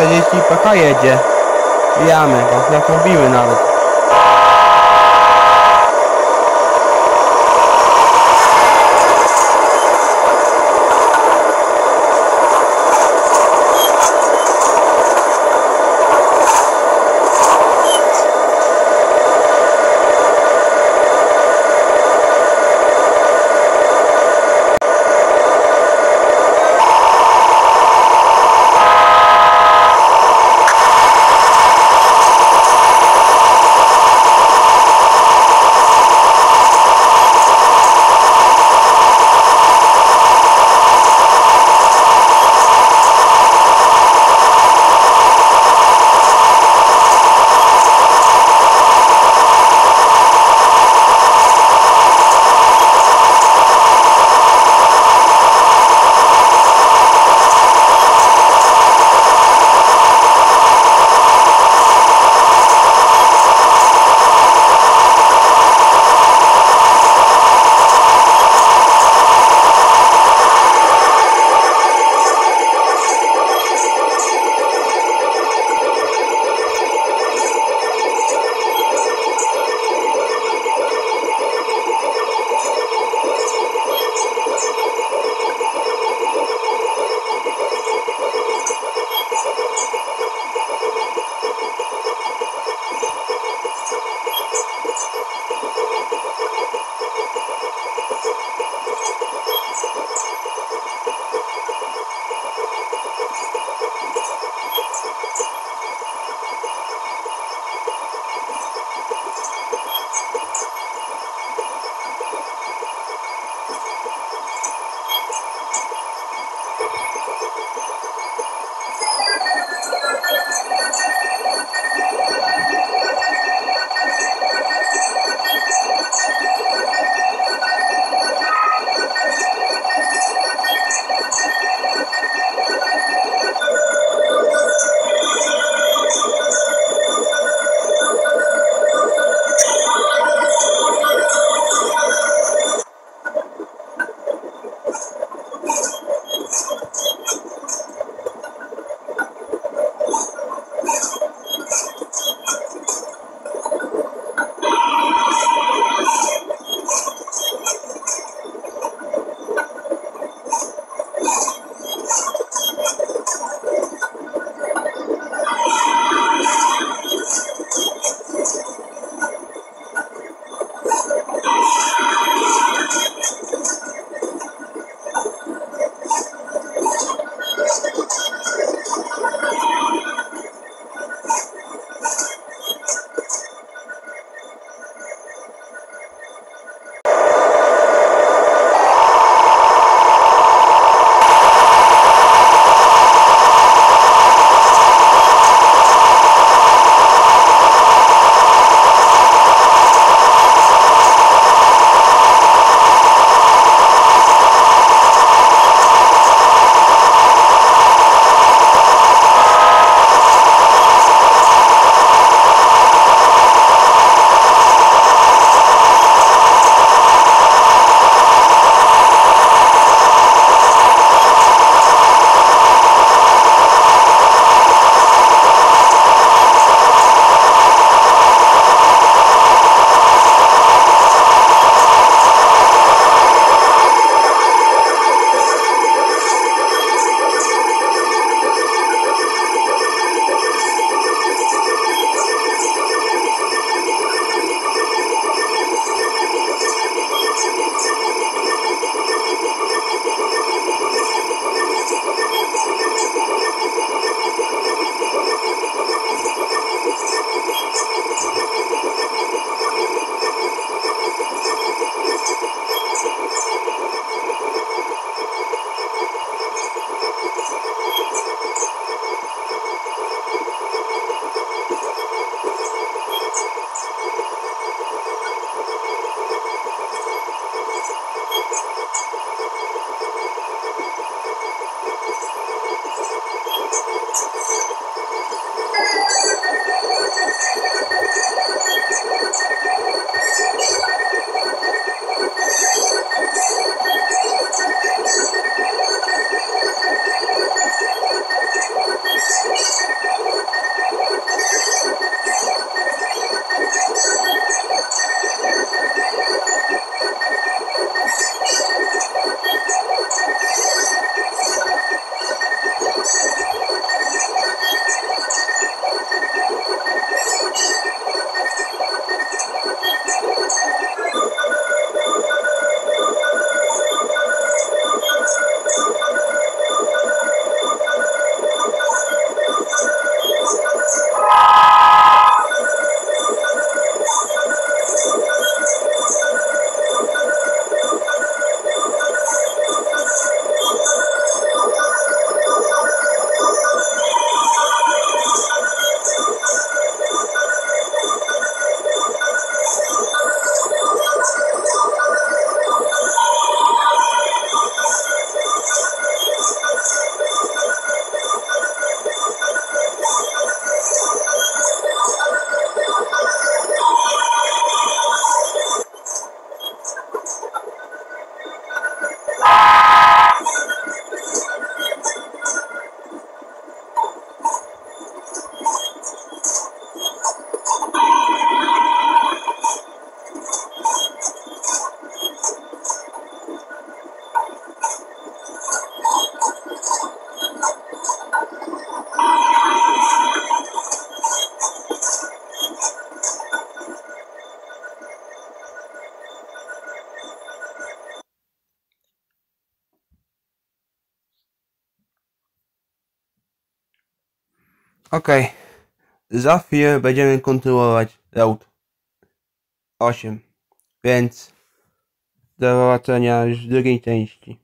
F40 PH jedzie. Bijamy go, mówiły nawet. Thank you. Okej. Za chwilę będziemy kontynuować Road 8. Więc do zobaczenia już w drugiej części.